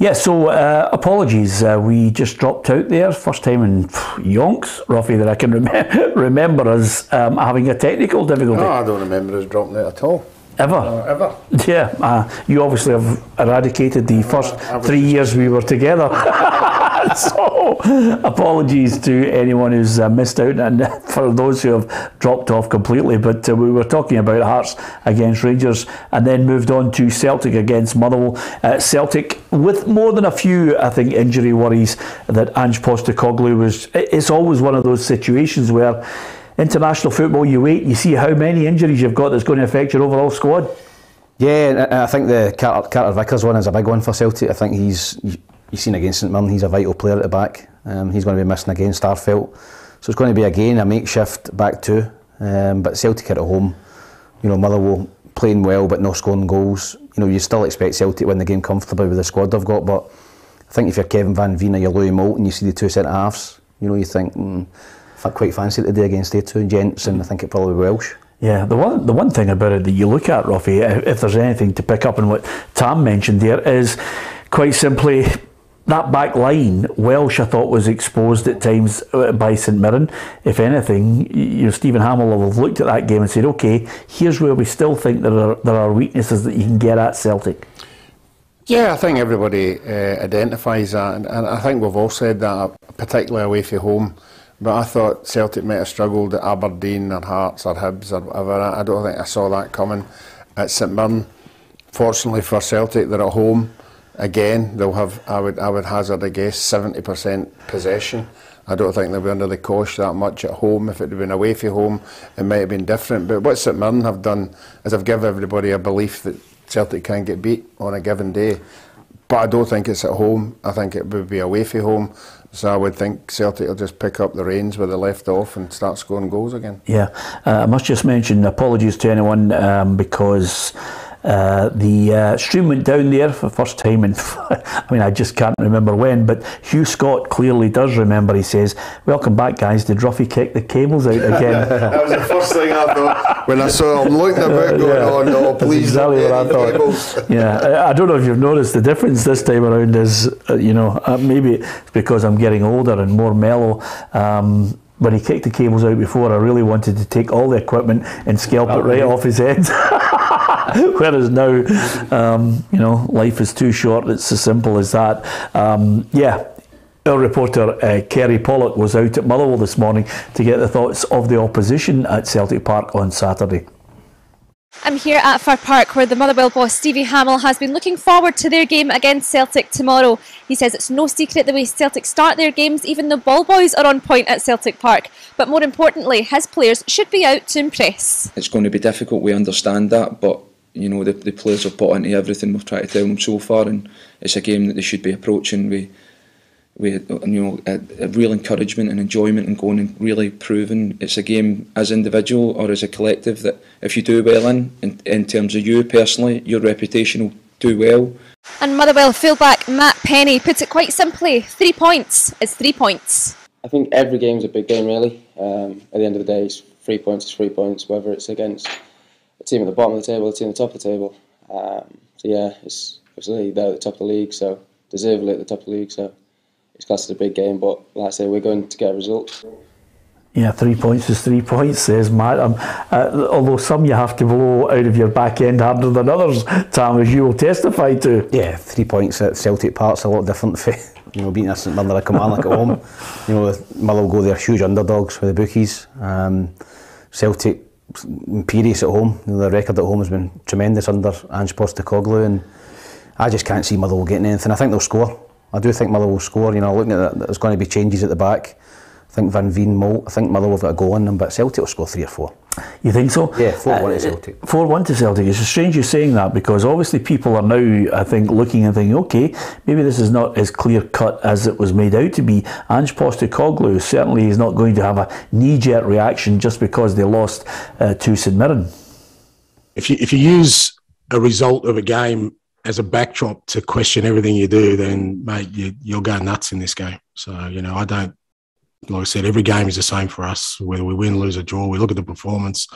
Yeah, so uh, apologies. Uh, we just dropped out there. First time in yonks, Ruffy, that I can rem- remember us um, having a technical difficulty. No, I don't remember us dropping out at all. Ever? Uh, ever. Yeah, you obviously have eradicated the first three years we were together. so, apologies to anyone who's uh, missed out and for those who have dropped off completely. But uh, we were talking about Hearts against Rangers and then moved on to Celtic against Motherwell. Uh, Celtic, with more than a few, I think, injury worries that Ange Postecoglou was. It's always one of those situations where international football, you wait, you see how many injuries you've got that's going to affect your overall squad. Yeah, and I think the Carter, Carter Vickers one is a big one for Celtic. I think he's you've seen against St Mirren, he's a vital player at the back. Um, he's going to be missing against Starfelt. So it's going to be again a makeshift back two. Um, but Celtic are at home, you know, Motherwell playing well but not scoring goals. You know, you still expect Celtic to win the game comfortably with the squad they've got. But I think if you're Kevin Van Veen or you're Louis Moult and you see the two centre halves, you know, you think, mm, I quite fancy today against the two gents, and I think it probably Welsh. Yeah, the one the one thing about it that you look at, Ruffy, if there's anything to pick up on what Tam mentioned there, is quite simply that back line, Welsh, I thought was exposed at times uh, by St Mirren. If anything, you know, Stephen Hammell will have looked at that game and said, "Okay, here's where we still think there are there are weaknesses that you can get at Celtic." Yeah, I think everybody uh, identifies that, and, and, I think we've all said that, particularly away from home. But I thought Celtic might have struggled at Aberdeen or Hearts or Hibs or whatever. I don't think I saw that coming at St Mirren. Fortunately for Celtic, they're at home. Again, they'll have, I would, I would hazard a guess, 70% possession. I don't think they'll be under the cosh that much at home. If it had been away from home, it might have been different. But what St Mirren have done is have given everybody a belief that Celtic can get beat on a given day. But I don't think it's at home. I think it would be away from home. So I would think Celtic will just pick up the reins where they left off and start scoring goals again. Yeah, uh, I must just mention apologies to anyone um, because uh, the uh, stream went down there for the first time, and I mean, I just can't remember when, but Hugh Scott clearly does remember. He says, Welcome back, guys. Did Ruffy kick the cables out again? that was the first thing I thought when I saw him looking about going, yeah. Oh, no, please. Exactly what I thought. Cables. yeah, I don't know if you've noticed the difference this time around is, uh, you know, uh, maybe it's because I'm getting older and more mellow. Um, when he kicked the cables out before, I really wanted to take all the equipment and scalp it right off his head. Whereas now, um, you know, life is too short. It's as simple as that. Um, yeah, our reporter uh, Kerry Pollock was out at Motherwell this morning to get the thoughts of the opposition at Celtic Park on Saturday. I'm here at Fir Park where the Motherwell boss Stevie Hammell has been looking forward to their game against Celtic tomorrow. He says it's no secret the way Celtic start their games, even the ball boys are on point at Celtic Park. But more importantly, his players should be out to impress. It's going to be difficult, we understand that, but you know the, the players have bought into everything we've tried to tell them so far and it's a game that they should be approaching with with you know a, a, real encouragement and enjoyment and going and really proving it's a game as individual or as a collective that if you do well in, in, in terms of you personally your reputation will do well. And Motherwell fullback Matt Penney puts it quite simply three points is three points. I think every game's a big game really. Um, at the end of the day it's three points is three points whether it's against a team at the bottom of the table, the team at the top of the table. Um, so yeah, it's obviously they're at the top of the league, so deservedly at the top of the league. So it's classed as a big game, but like I say, we're going to get a result. Yeah, three points is three points, says Matt. Um, uh, although some you have to blow out of your back end harder than others, Tam, as you will testify to. Yeah, three points at Celtic Park's a lot different for you know beating a St Mirren or a Kilmarnock at home. You know, Motherwell go there huge underdogs for the bookies. Um, Celtic imperious at home. The record at home has been tremendous under Ange Postecoglou, and I just can't see Motherwell getting anything. I think they'll score. I do think Motherwell will score. You know, looking at that, there's going to be changes at the back. I think Van Veen, Moult, I think Motherwell have got a goal in them, but Celtic will score three or four. You think so? Yeah, 4 1 uh, to Celtic. 4 1 to Celtic. It's strange you're saying that because obviously people are now, I think, looking and thinking, okay, maybe this is not as clear cut as it was made out to be. Ange Postecoglou certainly is not going to have a knee jerk reaction just because they lost uh, to St Mirren. If you, if you use a result of a game as a backdrop to question everything you do, then, mate, you, you'll go nuts in this game. So, you know, I don't like I said, every game is the same for us. Whether we win, lose, or draw, we look at the performance.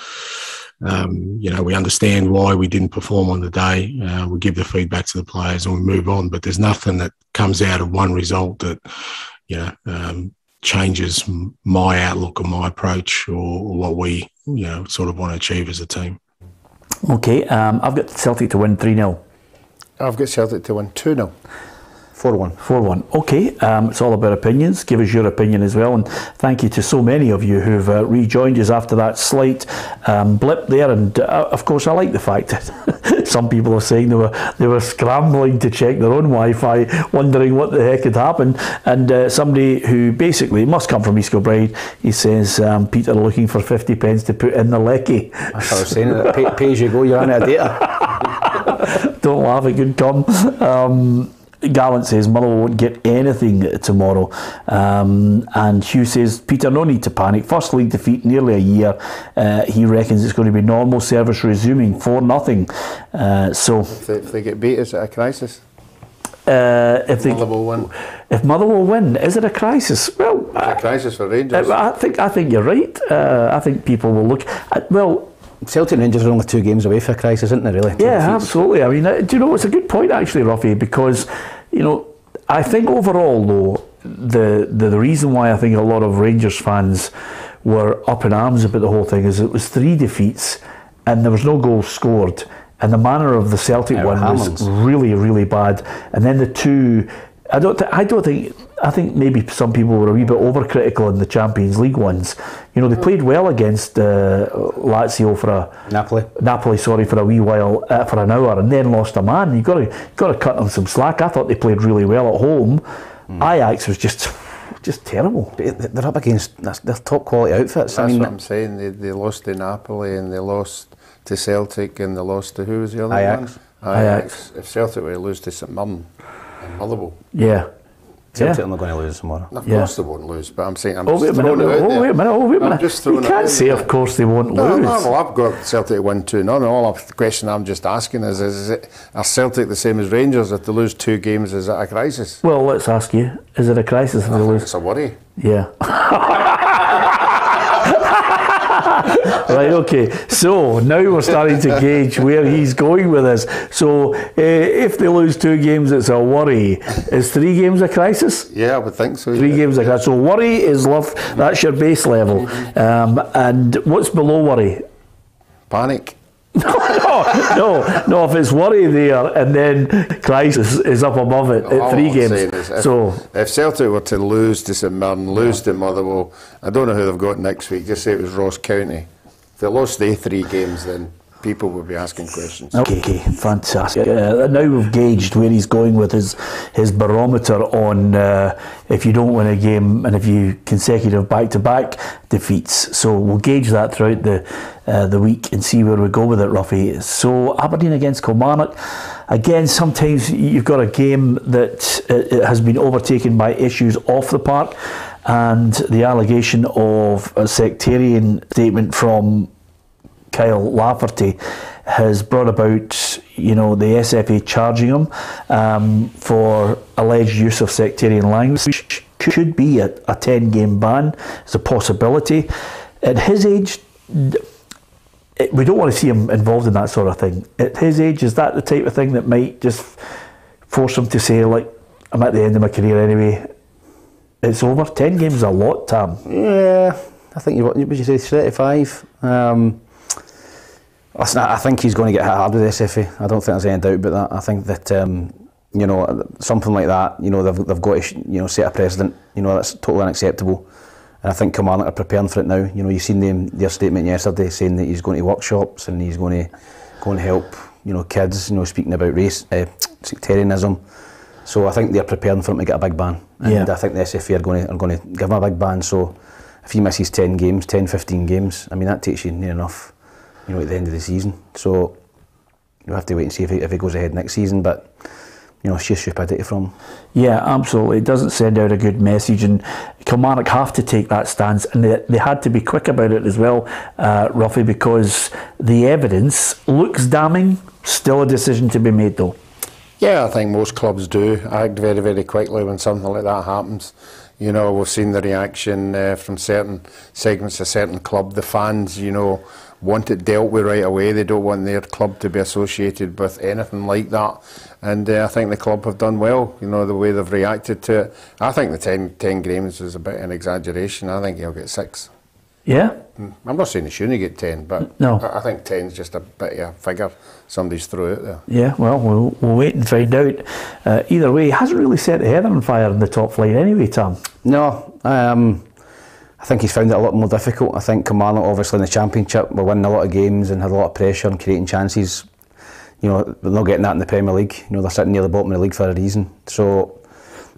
um, you know, we understand why we didn't perform on the day. Uh, we give the feedback to the players and we move on. But there's nothing that comes out of one result that, you know, um, changes my outlook or my approach or, or, what we, you know, sort of want to achieve as a team. Okay, um, I've got Celtic to win 3 0. I've got Celtic to win 2 0. 4 1. 4 1. Okay, um, it's all about opinions. Give us your opinion as well. And thank you to so many of you who've uh, rejoined us after that slight um, blip there. And uh, of course, I like the fact that some people are saying they were, they were scrambling to check their own Wi Fi, wondering what the heck had happened. And uh, somebody who basically must come from East Kilbride, he says, um, Peter looking for 50 pence to put in the lecky. I was saying. Pay, pay as you go, you're on a data. Don't laugh, it could come. Um, Gallant says Motherwell won't get anything tomorrow. Um, and Hugh says, Peter, no need to panic. First league defeat nearly a year. Uh, he reckons it's going to be normal service resuming for nothing. Uh, so if they, if they, get beat, is it a crisis? Uh, if they, Motherwell win. If Motherwell win, is it a crisis? Well, it's a crisis for Rangers. I, I think I think you're right. Uh, I think people will look. At, well, Celtic Rangers are only two games away for a crisis, isn't it, really? Yeah, absolutely. I mean, uh, do you know, it's a good point, actually, Ruffy, because, you know, I think overall, though, the, the, the reason why I think a lot of Rangers fans were up in arms about the whole thing is it was three defeats and there was no goals scored. And the manner of the Celtic one was really, really bad. And then the two, I don't, th- I don't think I think maybe some people were a wee bit overcritical in the Champions League ones. You know, they played well against uh, Lazio for a Napoli. Napoli, sorry, for a wee while, uh, for an hour, and then lost a man. You got to got to cut them some slack. I thought they played really well at home. Mm. Ajax was just just terrible. They're up against they're top quality outfits. That's I mean, what I'm saying. They, they lost to Napoli and they lost to Celtic and they lost to who was the other Ajax. one? Ajax. Ajax. If Celtic were to lose to St Mirren and Motherwell. Yeah. Celtic yeah. are not going to lose tomorrow. Of yeah. course they won't lose, but I'm saying I'm oh, just wait a minute, oh, wait a minute, oh, wait a minute. Just you can't say, of course, they won't no, lose. No, well, I've got Celtic 1 2 No, no, all the question I'm just asking is, is it, are Celtic the same as Rangers? If they lose two games, is it a crisis? Well, let's ask you, is it a crisis if they lose? It's a worry. Yeah. right, okay. So now we're starting to gauge where he's going with this. So uh, if they lose two games, it's a worry. Is three games a crisis? Yeah, I would think so. Three yeah. games a crisis. So worry is love. That's your base level. Um, and what's below worry? Panic. no, no, no. If it's worry there and then crisis is up above it at three games. If, so if Celtic were to lose to St Mirren, lose yeah. to Motherwell, I don't know who they've got next week. Just say it was Ross County. If they lost the three games, then people will be asking questions. Okay, fantastic. Uh, now we've gauged where he's going with his his barometer on uh, if you don't win a game and if you consecutive back to back defeats. So we'll gauge that throughout the uh, the week and see where we go with it, Ruffy. So Aberdeen against Kilmarnock. Again, sometimes you've got a game that uh, has been overtaken by issues off the park, and the allegation of a sectarian statement from Kyle Lafferty has brought about, you know, the SFA charging him um, for alleged use of sectarian language, which could be a, a 10 game ban. It's a possibility. At his age, it, we don't want to see him involved in that sort of thing. At his age, is that the type of thing that might just force him to say, like, I'm at the end of my career anyway? It's over. 10 games a lot, Tam. Yeah, I think you, what would you say, 35? Um, Listen, I think he's going to get hit hard with SFA. I don't think there's any doubt about that. I think that um, you know something like that. You know they've, they've got to you know set a precedent. You know that's totally unacceptable. And I think Kilmarnock are preparing for it now. You know you've seen them, their statement yesterday saying that he's going to workshops and he's going to go and help you know kids. You know speaking about race uh, sectarianism. So I think they're preparing for him to get a big ban. And yeah. I think the SFA are going to are going to give him a big ban. So if he misses 10 games, 10, 15 games, I mean that takes you near enough you know, at the end of the season. So you'll have to wait and see if he, if he goes ahead next season. But you know, sheer stupidity from. Yeah, absolutely. It doesn't send out a good message, and Kilmarnock have to take that stance, and they, they had to be quick about it as well, uh, Ruffy, because the evidence looks damning. Still a decision to be made, though. Yeah, I think most clubs do act very, very quickly when something like that happens. You know, we've seen the reaction uh, from certain segments of certain club. The fans, you know, want it dealt with right away. They don't want their club to be associated with anything like that. And uh, I think the club have done well, you know, the way they've reacted to it. I think the 10, 10 games is a bit an exaggeration. I think he'll get six. Yeah? I'm not saying he shouldn't get 10, but No. I, I think 10 is just a bit of a figure somebody's threw out there. Yeah, well, we'll, we'll wait and find out. Uh, either way, he hasn't really set the heather on fire in the top flight anyway, Tom. No, um, I think he's found it a lot more difficult. I think Kilmarnock, obviously in the Championship, were winning a lot of games and had a lot of pressure and creating chances. You know, they're not getting that in the Premier League. You know, they're sitting near the bottom of the league for a reason. So,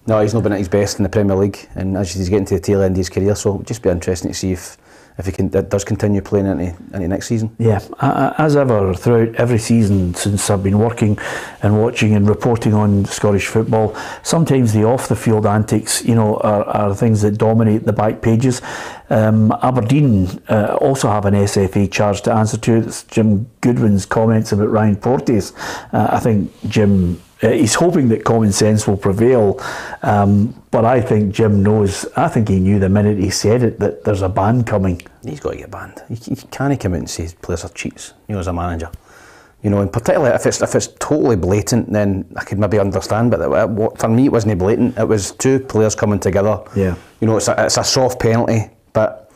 no, he's not been at his best in the Premier League, and as he's getting to the tail end of his career, so it'll just be interesting to see if if he can does continue playing into, into next season. Yeah, as ever, throughout every season since I've been working and watching and reporting on Scottish football, sometimes the off the field antics, you know, are, are things that dominate the back pages. Um, Aberdeen uh, also have an SFA charge to answer to. It's Jim Goodwin's comments about Ryan Porteous. Uh, I think Jim. Uh, he's hoping that common sense will prevail, um, but I think Jim knows. I think he knew the minute he said it that there's a ban coming. He's got to get banned. He, he can't come out and say players are cheats. You know, as a manager. You know, and particularly if it's if it's totally blatant, then I could maybe understand. But it, for me, it wasn't blatant. It was two players coming together. Yeah. You know, it's a, it's a soft penalty, but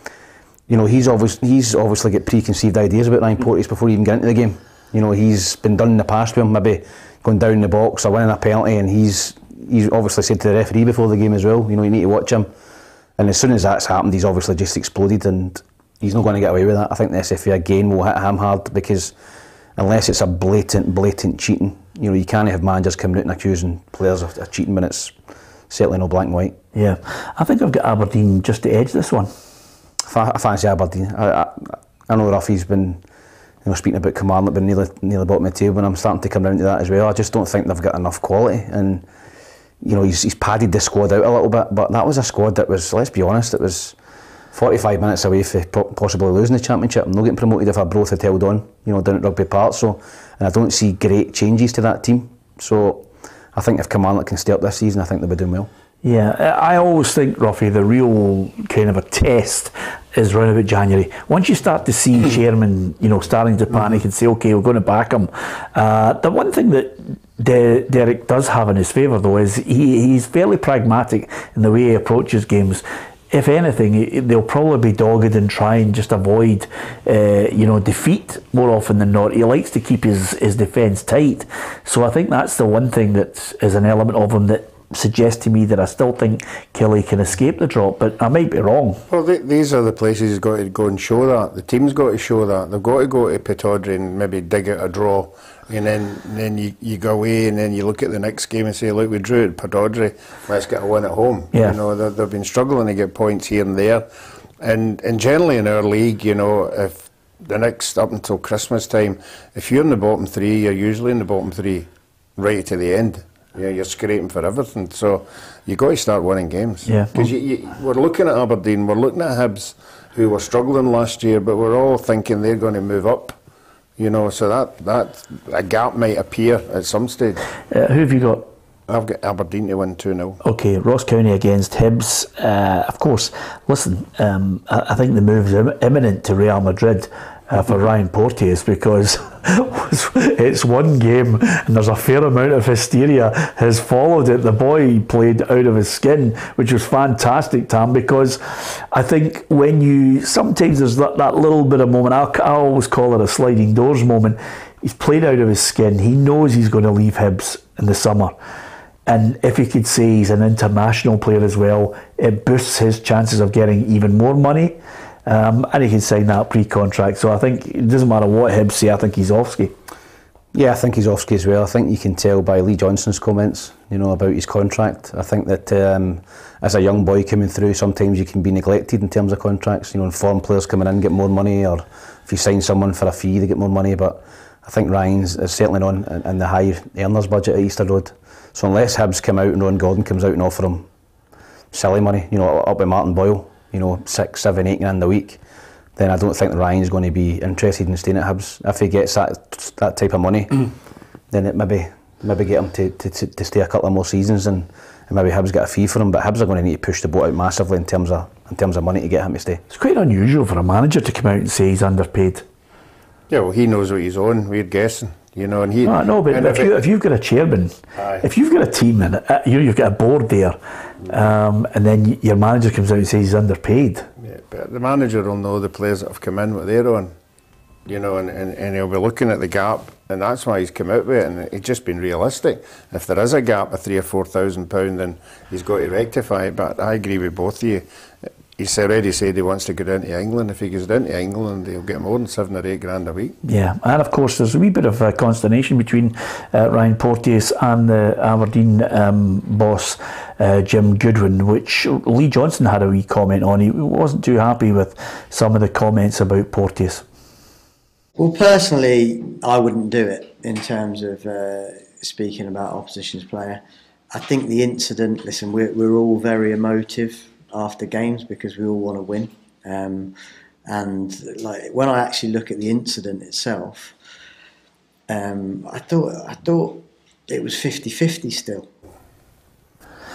you know he's obviously he's obviously got preconceived ideas about Ryan Porteous before he even got into the game. You know, he's been done in the past with him, maybe going down the box or winning a penalty, and he's he's obviously said to the referee before the game as well. You know, you need to watch him. And as soon as that's happened, he's obviously just exploded, and he's not going to get away with that. I think the SFA again will hit him hard because unless it's a blatant, blatant cheating, you know, you can't have managers coming out and accusing players of, of cheating when it's certainly no black and white. Yeah, I think I've got Aberdeen just to edge this one. I fancy Aberdeen. I, I, I know Ruffy's been, know, speaking about Kilmarnock, been near the, near the bottom of the table, and I'm starting to come round to that as well. I just don't think they've got enough quality, and you know, he's, he's padded the squad out a little bit, but that was a squad that was, let's be honest, it was 45 minutes away from possibly losing the championship. I'm not getting promoted if Arbroath had held on, you know, down at Rugby Park. So, and I don't see great changes to that team. So, I think if Kilmarnock can stay up this season, I think they'll be doing well. Yeah, I I always think, Ruffy, the real kind of a test is round about January. Once you start to see chairman, you know, starting to panic and say, okay, we're going to back him. Uh, the one thing that De- Derek does have in his favour, though, is he, he's fairly pragmatic in the way he approaches games. If anything, they'll probably be dogged and try and just avoid, uh, you know, defeat more often than not. He likes to keep his, his defence tight. So I think that's the one thing that is an element of him that suggests to me that I still think Killie can escape the drop, but I might be wrong. Well, th- these are the places he's got to go and show that. The team's got to show that. They've got to go to Pittodrie and maybe dig out a draw. And then, and then you, you go away and then you look at the next game and say, look, we drew at Pittodrie, let's get a win at home. Yeah. You know, they- they've been struggling to get points here and there. And, and generally in our league, you know, if the next, up until Christmas time, if you're in the bottom three, you're usually in the bottom three right to the end. Yeah, you're scraping for everything. So you got to start winning games. Yeah. Because we're looking at Aberdeen, we're looking at Hibs, who were struggling last year, but we're all thinking they're going to move up. You know, so that that a gap might appear at some stage. Uh, who have you got? I've got Aberdeen to win 2 0. Okay, Ross County against Hibs. Uh, of course, listen, um, I, I think the move's Im- imminent to Real Madrid uh, for Ryan Porteous because it's one game and there's a fair amount of hysteria has followed it. The boy played out of his skin, which was fantastic, Tam, because I think when you sometimes there's that, that little bit of moment, I, I always call it a sliding doors moment. He's played out of his skin. He knows he's going to leave Hibs in the summer. And if you could say he's an international player as well, it boosts his chances of getting even more money. Um, and he can sign that pre-contract. So I think it doesn't matter what Hibs say. I think he's Offski. Yeah, I think he's off ski as well. I think you can tell by Lee Johnson's comments, you know, about his contract. I think that um, as a young boy coming through, sometimes you can be neglected in terms of contracts. You know, and foreign players coming in get more money, or if you sign someone for a fee, they get more money. But I think Ryan's is certainly on in the high earners budget at Easter Road. So unless Hibs come out and Ron Gordon comes out and offer him silly money, you know, up with Martin Boyle, you know, six, seven, eight grand a week, then I don't think Ryan's going to be interested in staying at Hibs. If he gets that that type of money, then it maybe maybe get him to, to, to, to stay a couple of more seasons and, and maybe Hibs get a fee for him. But Hibs are going to need to push the boat out massively in terms of in terms of money to get him to stay. It's quite unusual for a manager to come out and say he's underpaid. Yeah, well, he knows what he's on. We're guessing, you know, and he. Oh, no, but and if, you, if you've got a chairman, Aye. if you've got a team and uh, you, you've got a board there, um, and then your manager comes out and says he's underpaid, Yeah, but the manager will know the players that have come in what they're on, you know, and, and, and he'll be looking at the gap, and that's why he's come out with it, and he's just been realistic. If there is a gap of three or four thousand pound, then he's got to rectify it. But I agree with both of you. He's already said he wants to go down to England. If he goes down to England, he'll get more than seven or eight grand a week. Yeah, and of course there's a wee bit of uh, consternation between uh, Ryan Porteous and the Aberdeen um, boss uh, Jim Goodwin, which Lee Johnson had a wee comment on. He wasn't too happy with some of the comments about Porteous. Well, personally, I wouldn't do it in terms of uh, speaking about opposition's player. I think the incident. Listen, we're we're all very emotive after games because we all want to win. Um, and like when I actually look at the incident itself, um, I thought I thought it was 50-50 still.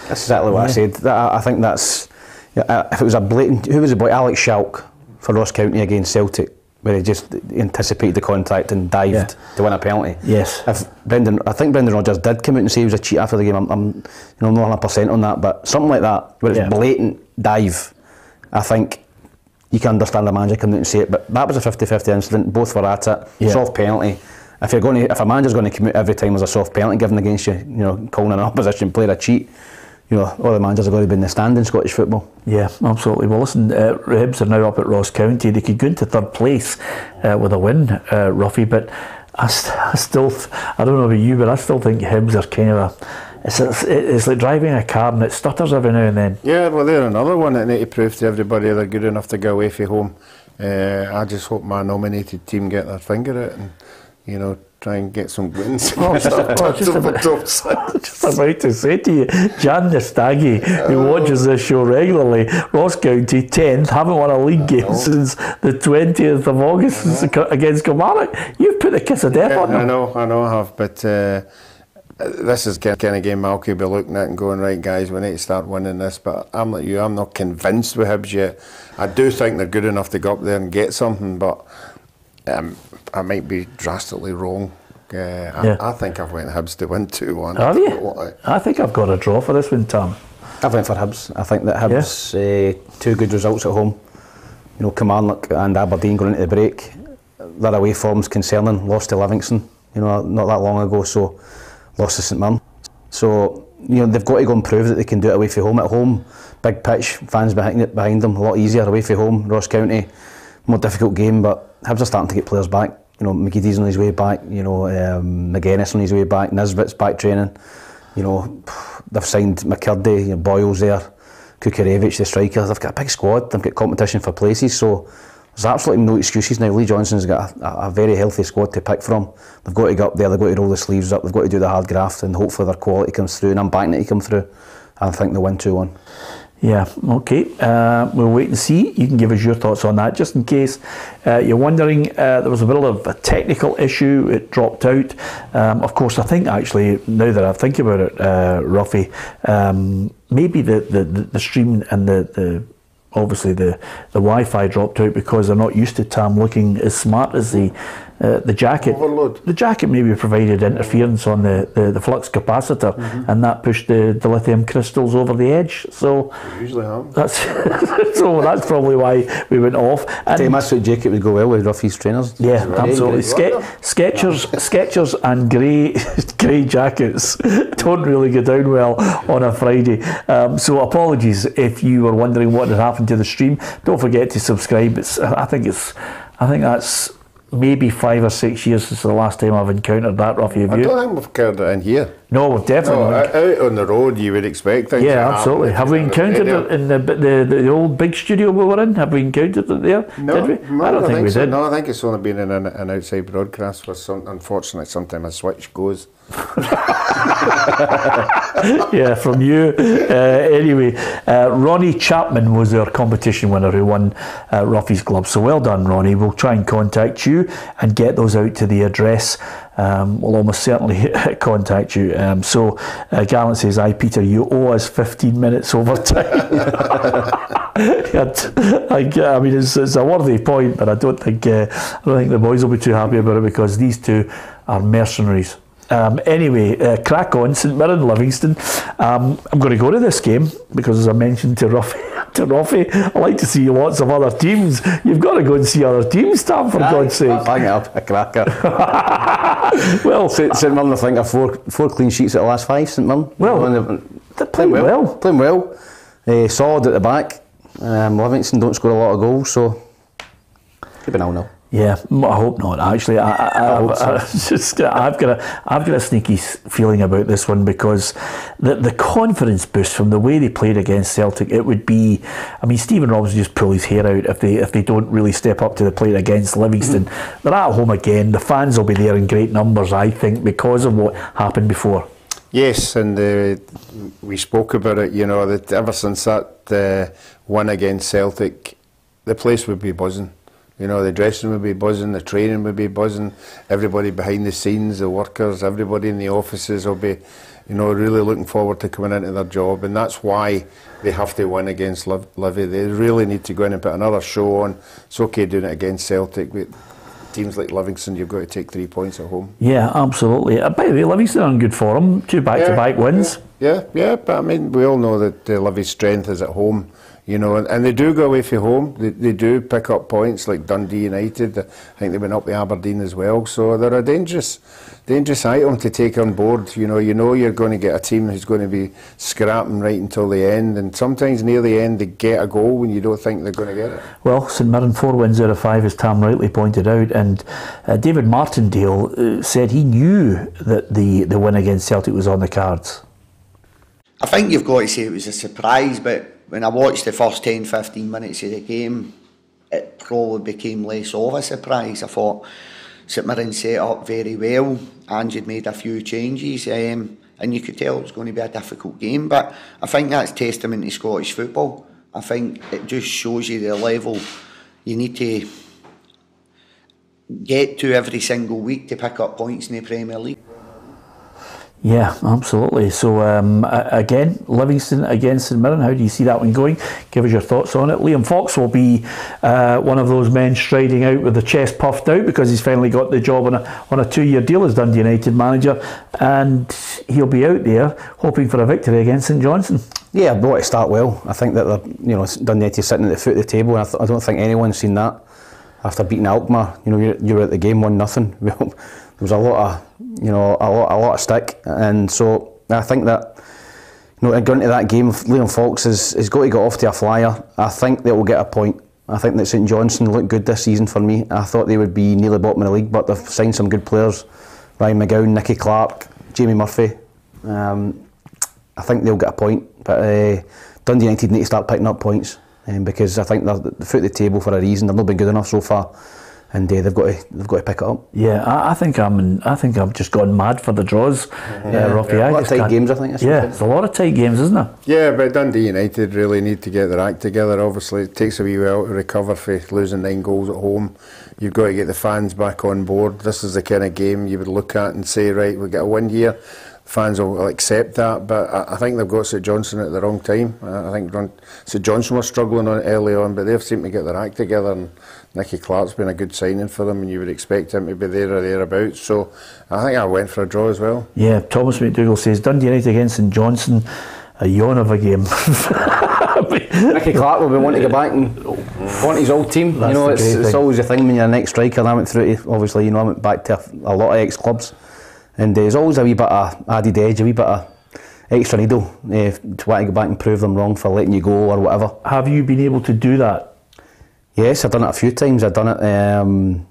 That's exactly what I said. That, I, I think that's yeah, uh, if it was a blatant. Who was the boy? Alex Schalk for Ross County against Celtic, where he just anticipated the contact and dived Yeah. to win a penalty. Yes. If Brendan, I think Brendan Rodgers did come out and say he was a cheat after the game. I'm, I'm you know, not 100 percent on that, but something like that, where it's Yeah. blatant dive, I think. You can understand the manager coming out and say it, but that was a 50-50 incident. Both were at it. Yeah. Soft penalty. If you're going to, if a manager's going to commit every time there's a soft penalty given against you, you know, calling an opposition player a cheat, you know, all the managers are going to be in the stand in Scottish football. Yeah, absolutely. Well, listen, uh, Hibs are now up at Ross County. They could go into third place uh, with a win, uh, Ruffy, but I, st- I still, th- I don't know about you, but I still think Hibs are kind of a, it's, it's, it's like driving a car and it stutters every now and then. Yeah, well, they're another one that need to prove to everybody they're good enough to go away from home. Uh, I just hope my nominated team get their finger out and, you know, try and get some wins. Oh, just, oh, just, about, just about to say to you, Jan Nastagi, who watches this show regularly, Ross County 10th, haven't won a league game since the 20th of August against Kilmarnock. You've put the kiss of death Yeah, on I know, I know I have, but uh, this is the kind of game Malky will be looking at and going, right, guys, we need to start winning this. But I'm like you, I'm not convinced with Hibs yet. I do think they're good enough to go up there and get something, but um, I might be drastically wrong. Uh, Yeah. I, I think I've went Hibs to win 2 1. Have you? I think I've got a draw for this one, Tom. I've went for Hibs. I think that Hibs, uh, two good results at home. You know, Kilmarnock and Aberdeen going into the break. Their away form's concerning. Lost to Livingston, you know, not that long ago. So, lost to St Mirren. So, you know, they've got to go and prove that they can do it away from home. At home, big pitch, fans behind, it, behind them, a lot easier away from home. Ross County, more difficult game, but Hibs are starting to get players back. You know, McGeady's on his way back, you know, um, McGuinness on his way back, Nisbet's back training. You know, they've signed McCurdy, you know, Boyle's there, Kukarevich, the striker. They've got a big squad, they've got competition for places, so there's absolutely no excuses now. Lee Johnson's got a, a very healthy squad to pick from. They've got to get up there. They've got to roll the sleeves up. They've got to do the hard graft, and hopefully their quality comes through. And I'm backing it to come through. I think they'll win two one. Yeah, okay. Uh, we'll wait and see. You can give us your thoughts on that. Just in case uh, you're wondering, uh, there was a bit of a technical issue. It dropped out. Um, of course, I think actually, now that I think about it, uh, Ruffy, um, maybe the, the, the, the stream and the, the obviously the, the Wi-Fi dropped out because they're not used to Tam looking as smart as the uh, the jacket. Overload. The jacket maybe provided interference on the, the, the flux capacitor, and that pushed the, the lithium crystals over the edge. So Usually happens. that's so that's probably why we went off. And Hey, that's what Jacob would go well with Ruffy's trainers. yeah, Great, absolutely. Ske- Skechers, Skechers, and grey grey jackets don't really go down well on a Friday. Um, so apologies if you were wondering what had happened to the stream. Don't forget to subscribe. It's I think it's I think that's maybe five or six years since the last time I've encountered that rough I don't think we've carried it in here. No, definitely. No, out on the road, you would expect things. yeah, absolutely. Have we encountered it in the, the the old big studio we were in? Have we encountered it there? No, did we? no, I don't think, we so. did. No, I think it's only been in an, an outside broadcast where some, unfortunately, sometimes a switch goes. yeah, from you. Uh, anyway, uh, Ronnie Chapman was our competition winner who won uh, Ruffy's Glove. So well done, Ronnie. We'll try and contact you and get those out to the address. Um, we'll almost certainly contact you. Um, so uh, Gallant says, "I Peter, you owe us 15 minutes overtime." I, I mean, it's, it's a worthy point, but I don't think uh, I don't think the boys will be too happy about it because these two are mercenaries. Um, anyway, uh, crack on, St Mirren Livingston. Um, I'm going to go to this game because, as I mentioned to Ruffy, to Ruffy, I like to see lots of other teams. You've got to go and see other teams, Tam, for God's sake. Bang it up, a cracker. well, St, St Mirren, I think, are four, four clean sheets at the last five, St Mirren. Well, They're they're playing well. Playing well. Uh, solid at the back. Um, Livingston don't score a lot of goals, so keep an eye on Yeah, I hope not. Actually, I, I, I, so. I- just I've got a I've got a sneaky feeling about this one because the the confidence boost from the way they played against Celtic, it would be. I mean, Stephen Robinson just pull his hair out if they if they don't really step up to the plate against Livingston. They're at home again. The fans will be there in great numbers, I think, because of what happened before. Yes, and uh, we spoke about it. You know that ever since that uh, win against Celtic, the place would be buzzing. You know the dressing would be buzzing, the training would be buzzing. Everybody behind the scenes, the workers, everybody in the offices will be, you know, really looking forward to coming into their job, and that's why they have to win against Liv- Livy. They really need to go in and put another show on. It's okay doing it against Celtic, but teams like Livingston, you've got to take three points at home. Yeah, absolutely. Uh, by the way, Livingston are in good form. Two back-to-back wins. Yeah, yeah, but I mean, we all know that uh, Livy's strength is at home, you know, and, and they do go away from home. They, they do pick up points like Dundee United. I think they went up to Aberdeen as well. So they're a dangerous, dangerous item to take on board. You know, you know you're going to get a team who's going to be scrapping right until the end, and sometimes near the end they get a goal when you don't think they're going to get it. Well, St Mirren four wins out of five, as Tam rightly pointed out, and uh, David Martindale uh, said he knew that the, the win against Celtic was on the cards. I think you've got to say it was a surprise, but when I watched the first 10 15 minutes of the game, it probably became less of a surprise. I thought St Mirren set up very well, Ange had made a few changes, um, and you could tell it was going to be a difficult game. But I think that's testament to Scottish football. I think it just shows you the level you need to get to every single week to pick up points in the Premier League. Yeah, absolutely. So um, again, Livingston against St Mirren. How do you see that one going? Give us your thoughts on it. Liam Fox will be uh, one of those men striding out with the chest puffed out because he's finally got the job on a on a two year deal as Dundee United manager, and he'll be out there hoping for a victory against St Johnstone. Yeah, I want to start well. I think that they're, you know Dundee United sitting at the foot of the table, and I, th- I don't think anyone's seen that after beating Alkmaar. You know, you're, you're at the game one nothing. there was a lot of you know a lot a lot of stick, and so I think that you know going into that game, Liam Fox has, has got to get off to a flyer. I think they will get a point. I think that St Johnstone look good this season for me. I thought they would be nearly bottom of the league, but they've signed some good players: Ryan McGowan, Nicky Clark, Jamie Murphy. Um, I think they'll get a point, but uh, Dundee United need to start picking up points um, because I think they're the foot of the table for a reason. They've not been good enough so far, and uh, they've got to they've got to pick it up. Yeah, I, I think I'm in, I think I've just gone mad for the draws. Yeah, Rocky. A I lot of tight can't- games, I think, Yeah, it's a lot of tight games, isn't it? Yeah, but Dundee United really need to get their act together. Obviously, it takes a wee while to recover for losing nine goals at home. You've got to get the fans back on board. This is the kind of game you would look at and say, right, we get a win here. Fans will accept that, but I, I think they've got St Johnstone at the wrong time. Uh, I think Ron- St Johnstone was struggling on early on, but they've seemed to get their act together. And Nicky Clark's been a good signing for them, and you would expect him to be there or thereabouts. So I think I went for a draw as well. Yeah, Thomas McDougall says Dundee United against St Johnstone, a yawn of a game. Nicky Clark will be wanting to go back and want his old team. That's you know, it's, it's always a thing when you're an ex striker. And I went through it. Obviously, you know, I went back to a, a lot of ex clubs, and uh, there's always a wee bit of added edge, a wee bit of extra needle uh, to want to go back and prove them wrong for letting you go or whatever. Have you been able to do that? Yes, I've done it a few times. I've done it. Um,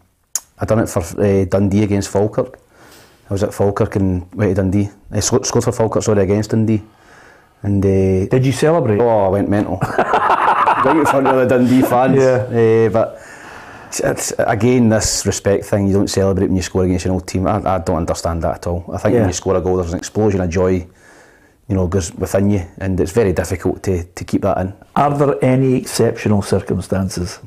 I done it for uh, Dundee against Falkirk. I was at Falkirk and went to Dundee. I scored scored for Falkirk, sorry, against Dundee. And uh, Did you celebrate? Oh, I went mental. right in front of the Dundee fans. Yeah. Uh, but it's, again, this respect thing, you don't celebrate when you score against your old team. I, I don't understand that at all. I think Yeah. when you score a goal, there's an explosion of joy, you know, goes within you, and it's very difficult to, to keep that in. Are there any exceptional circumstances?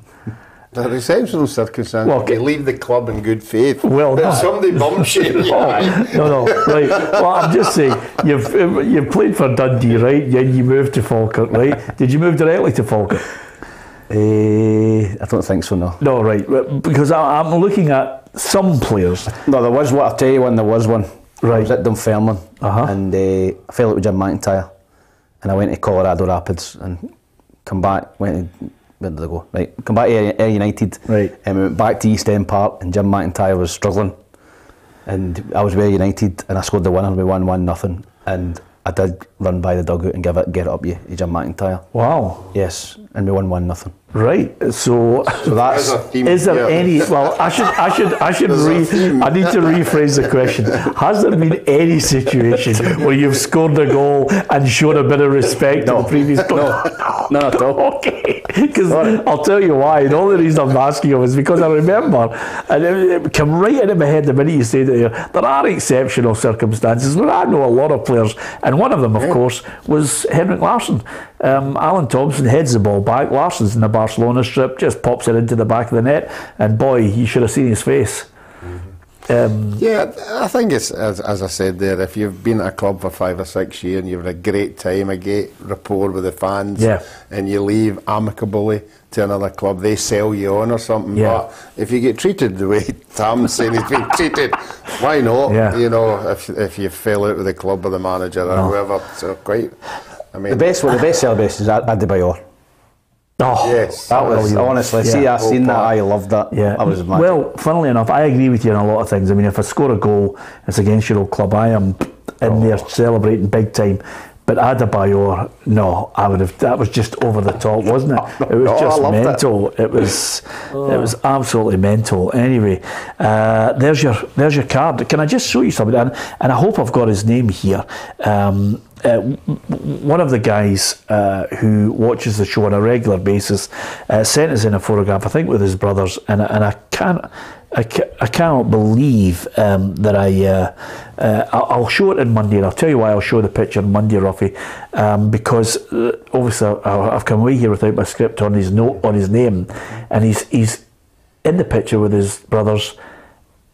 The exceptional circumstance, Well, well, you leave the club in good faith. Well, If no. somebody bums you, in the eye. No, no, right. Well, I'm just saying, you've you've played for Dundee, right? Then you moved to Falkirk, right? Did you move directly to Falkirk? Eh, I don't think so, no. No, right. Because I, I'm looking at some players. No, there was one, I'll tell you when there was one. Right. I was at Dunfermline Uh-huh. and uh, I fell out with Jim McIntyre and I went to Colorado Rapids and come back, went to, where did I go? Right, come back to Ayr United Right. and we went back to East End Park and Jim McIntyre was struggling and I was with United and I scored the winner, we won 1 nothing and I did run by the dugout and give it, get it up you, Jim McIntyre. Wow. Yes, and we won 1 nothing. Right. So, So that's... A theme is there here. any? Well, I should, I should, I should. Re, I need to rephrase the question. Has there been any situation where you've scored a goal and shown a bit of respect to the previous player? None at all. Okay, because I'll tell you why. And all the reason I'm asking you is because I remember, and it, it came right into my head the minute you said it. There, there are exceptional circumstances where I know a lot of players, and one of them, of course, was Henrik Larsson. Um, Alan Thompson heads the ball back. Larsson's in the Barcelona strip, just pops it into the back of the net, and boy, you should have seen his face. Um, Yeah, I think it's as, as I said there. If you've been at a club for five or six years and you've had a great time, a great rapport with the fans, Yeah. and you leave amicably to another club, they sell you on or something. Yeah. But if you get treated the way Tom's saying he's been treated, why not? Yeah. You know, if if you fell out with the club or the manager or whoever, so quite. I mean, The best, well, the best celebrations at Adebayor. Oh, Yes. That was Unbelievable. honestly. Yeah. See, I seen that. I loved that. Yeah. I was mad. well, funnily enough, I agree with you on a lot of things. I mean, if I score a goal, it's against your old club. I am in oh. there celebrating big time. But Adebayor, no, I would have. That was just over the top, wasn't it? It was No, just loved it. mental. It, was, it was absolutely mental. Anyway, uh, there's your there's your card. Can I just show you something? And, and I hope I've got his name here. Um, uh, one of the guys uh, who watches the show on a regular basis uh, sent us in a photograph, I think, with his brothers, and, and I can't. I, ca- I cannot believe um, that I. Uh, uh, I'll, show it on Monday, and I'll tell you why I'll show the picture on Monday, Ruffy, um, because uh, obviously I- I've come away here without my script on his note on his name, and he's he's in the picture with his brothers,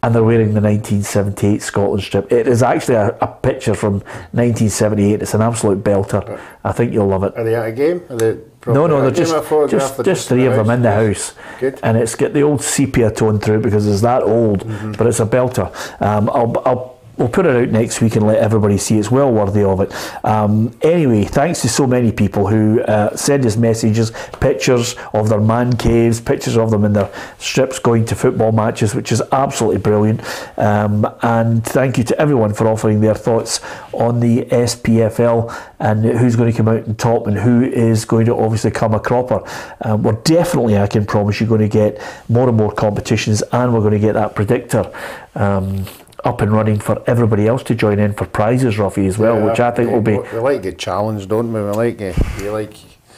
and they're wearing the 1978 Scotland strip. It is actually a, a picture from 1978. It's an absolute belter. I think you'll love it. are they at a game? Are they No, no, probably they're at a game just just, just three of them in the house, Good. and it's got the old sepia tone through because it's that old, Mm-hmm. but it's a belter. Um, I'll, I'll we'll put it out next week and let everybody see. It's well worthy of it. Um, anyway, thanks to so many people who uh, send us messages, pictures of their man caves, pictures of them in their strips going to football matches, which is absolutely brilliant. Um, and thank you to everyone for offering their thoughts on the SPFL and who's going to come out on top and who is going to obviously come a cropper. Um, we're definitely, I can promise you, going to get more and more competitions and we're going to get that predictor. Um, up and running for everybody else to join in for prizes, Ruffy, as well, Yeah, which I think will be We like get challenged, don't we? We like uh, we like.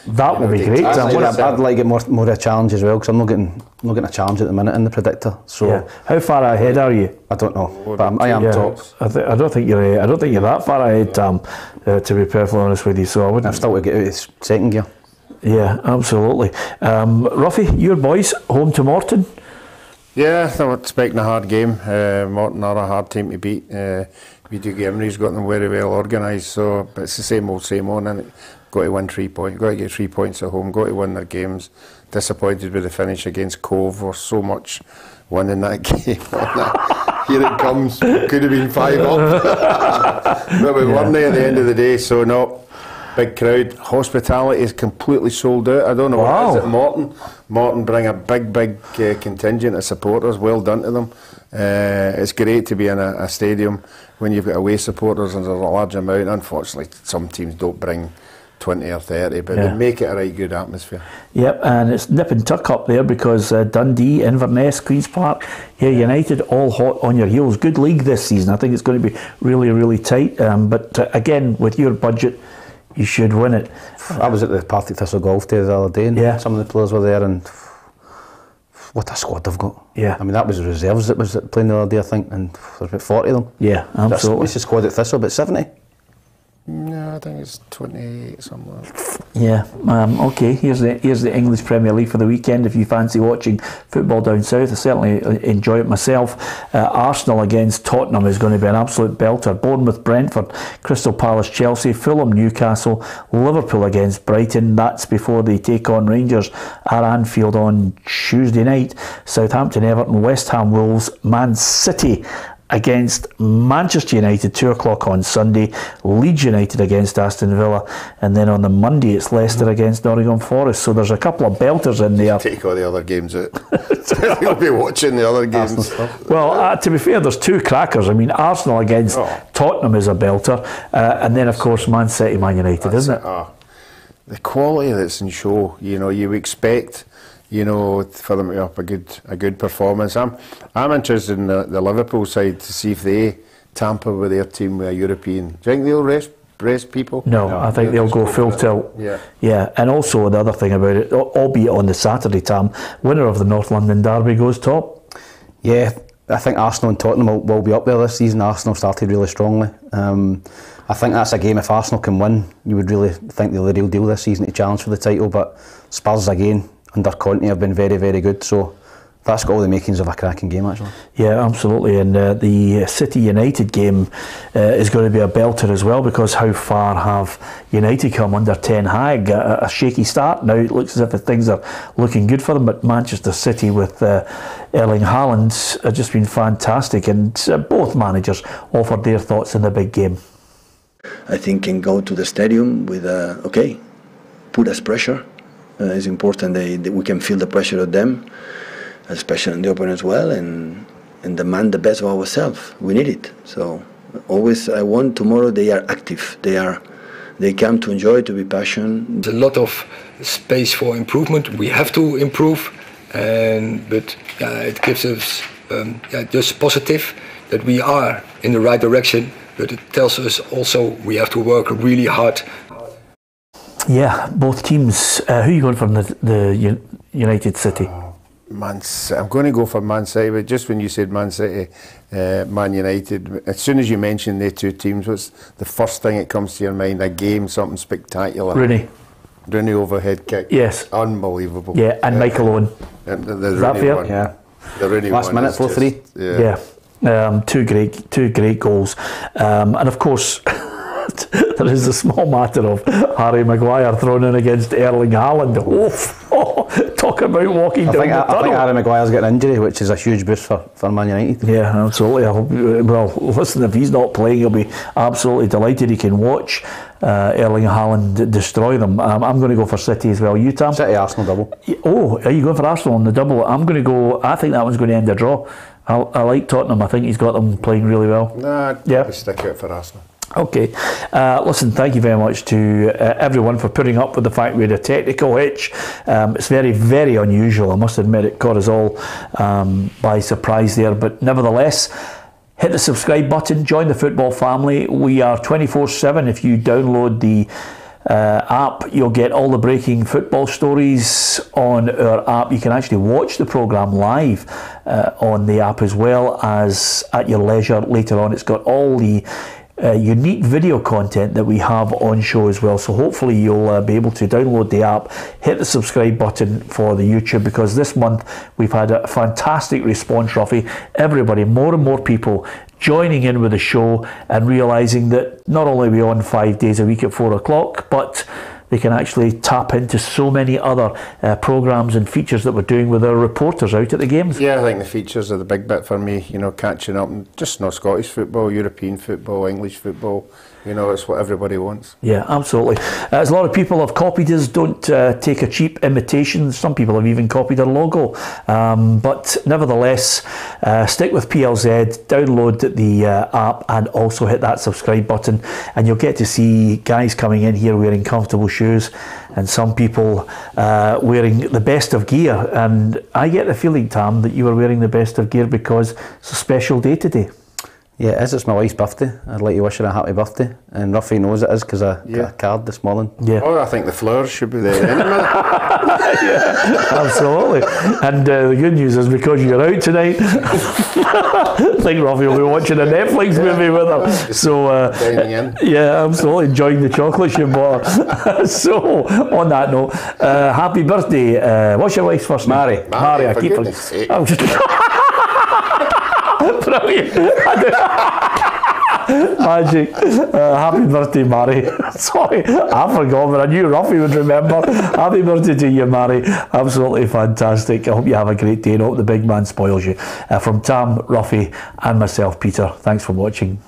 that you will know, be great. I'd, What I'd, a- I'd like it more, more a challenge as well because I'm not getting, not getting a challenge at the minute in the predictor. So Yeah. How far ahead are you? I don't know, but I'm, I am Yeah, top. I, th- I don't think you're. Uh, I don't think you're that far ahead, Tom. Uh, to be perfectly honest with you, so I wouldn't. I've still got to get out of this second gear. Yeah, absolutely. Um, Ruffy, your boys home to Morton. Yeah, I'm expecting a hard game. Uh, Morton are a hard team to beat. Uh, Dougie Imrie's got them very well organised, so but it's the same old, same old. And got to win three points. Got to get three points at home. Got to win their games. Disappointed with the finish against Cove. Or so much winning that game. Here it comes. Could have been five up, but we won there at the end of the day. So no. Big crowd. Hospitality is completely sold out. I don't know Wow. what is it, Morton. Morton bring a big, big uh, contingent of supporters. Well done to them. Uh, it's great to be in a, a stadium when you've got away supporters and there's a large amount. Unfortunately, some teams don't bring 20 or 30, but Yeah. they make it a right good atmosphere. Yep, and it's nip and tuck up there because uh, Dundee, Inverness, Queens Park, Ayr United, all hot on your heels. Good league this season. I think it's going to be really, really tight. Um, but uh, again, with your budget, you should win it. I was at the Partick Thistle Golf Day the other day, and Yeah. some of the players were there, and what a squad they've got. Yeah. I mean, that was the reserves that was playing the other day, I think, and there's about 40 of them. Yeah, That's, absolutely. what's the squad at Thistle? About 70? No, I think it's 28 somewhere. Yeah. Um, okay. Here's the here's the English Premier League for the weekend. If you fancy watching football down south, I certainly uh, enjoy it myself. Uh, Arsenal against Tottenham is going to be an absolute belter. Bournemouth, Brentford, Crystal Palace, Chelsea, Fulham, Newcastle, Liverpool against Brighton. That's before they take on Rangers at Anfield on Tuesday night. Southampton, Everton, West Ham, Wolves, Man City against Manchester United, 2 o'clock on Sunday, Leeds United against Aston Villa, and then on the Monday it's Leicester against Nottingham Forest. So there's a couple of belters in there. Take all the other games out. You'll be watching the other games. Well, uh, to be fair, there's two crackers. I mean, Arsenal against Oh. Tottenham is a belter, uh, and then, of course, Man City, Man United, isn't it? Ah, the quality that's in show, you know, you expect, you know, for them to be up a good a good performance. I'm I'm interested in the, the Liverpool side to see if they tamper with their team with a European. Do you think they'll rest rest people? No, I think they'll go full tilt. Yeah. Yeah, and also the other thing about it, albeit on the Saturday, Tam, winner of the North London Derby goes top. Yeah, I think Arsenal and Tottenham will, will be up there this season. Arsenal started really strongly. Um, I think that's a game if Arsenal can win, you would really think they're the real deal this season to challenge for the title. But Spurs again under Conte have been very very good. So that's got all the makings of a cracking game actually. Yeah, absolutely. And uh, the City United game uh, is going to be a belter as well because how far have United come under Ten Hag? A, a shaky start. Now it looks as if things are looking good for them, but Manchester City with uh, Erling Haaland have just been fantastic. And uh, both managers offered their thoughts in the big game. I think can go to the stadium with uh, okay, put us pressure. Uh, it's important they, that we can feel the pressure of them, especially on the opponent as well, and and demand the best of ourselves. We need it. So always, I want tomorrow they are active. They are, they come to enjoy, to be passionate. There's a lot of space for improvement. We have to improve, and but yeah, it gives us um, yeah, just positive that we are in the right direction. But it tells us also we have to work really hard. Yeah, both teams. Uh, who are you going from the, the United City? Man, Ci- I'm going to go for Man City, but just when you said Man City, uh, Man United, as soon as you mentioned the two teams, what's the first thing that comes to your mind? A game, something spectacular. Rooney. Rooney overhead kick. Yes. Unbelievable. Yeah, and Michael Owen. And the, the Is that fair? one. Yeah. The Rooney Last one minute, is 4-3. Yeah. Yeah, um, two great, two great goals, um, and of course. there is a small matter of Harry Maguire thrown in against Erling Haaland. Oof. Oh, talk about walking I down think, the I, I think. Harry Maguire's got an injury, which is a huge boost for, for Man United. Yeah, absolutely. I hope, well, listen, if he's not playing, he'll be absolutely delighted. He can watch uh, Erling Haaland destroy them. Um, I'm going to go for City as well. You, Tam? City Arsenal double. Oh, are you going for Arsenal on the double? I'm going to go. I think that one's going to end a draw. I, I like Tottenham. I think he's got them playing really well. Nah, I'd Yeah. probably stick out for Arsenal. Okay. Uh, listen, thank you very much to uh, everyone for putting up with the fact we had a technical hitch. Um, it's very, very unusual. I must admit it caught us all um, by surprise there. But nevertheless, hit the subscribe button, join the football family. We are 24 7. If you download the uh, app, you'll get all the breaking football stories on our app. You can actually watch the programme live uh, on the app as well as at your leisure later on. It's got all the uh, unique video content that we have on show as well. So hopefully you'll uh, be able to download the app, hit the subscribe button for the YouTube because this month we've had a fantastic response, Ruffy. Everybody, more and more people joining in with the show and realizing that not only are we on five days a week at four o'clock, but they can actually tap into so many other uh, programs and features that we're doing with our reporters out at the games. Yeah, I think the features are the big bit for me, you know, catching up, just not Scottish football, European football, English football, you know, it's what everybody wants. Yeah, absolutely. Uh, As a lot of people have copied us, don't uh, take a cheap imitation. Some people have even copied our logo. Um, but nevertheless, uh, stick with PLZ, download the uh, app, and also hit that subscribe button. And you'll get to see guys coming in here wearing comfortable shoes, and some people uh, wearing the best of gear. And I get the feeling, Tam, that you are wearing the best of gear because it's a special day today. Yeah, it is. It's my wife's birthday. I'd like to wish her a happy birthday. And Ruffy knows it is because I got a card this morning. Yeah. Oh, I think the flowers should be there any minute. Absolutely. And uh, the good news is because you're out tonight, I think Robbie will be watching a Netflix movie with her. So, uh, Dining in. yeah, absolutely enjoying the chocolates you bought. so, on that note, uh, happy birthday. Uh, what's your wife's first name? Mary. Mary, I for keep goodness sake. I'm just. Brilliant. Magic. Uh, happy birthday, Mary. Sorry, I forgot, but I knew Ruffy would remember. happy birthday to you, Mary. Absolutely fantastic. I hope you have a great day and I hope the big man spoils you. Uh, from Tam, Ruffy, and myself, Peter, thanks for watching.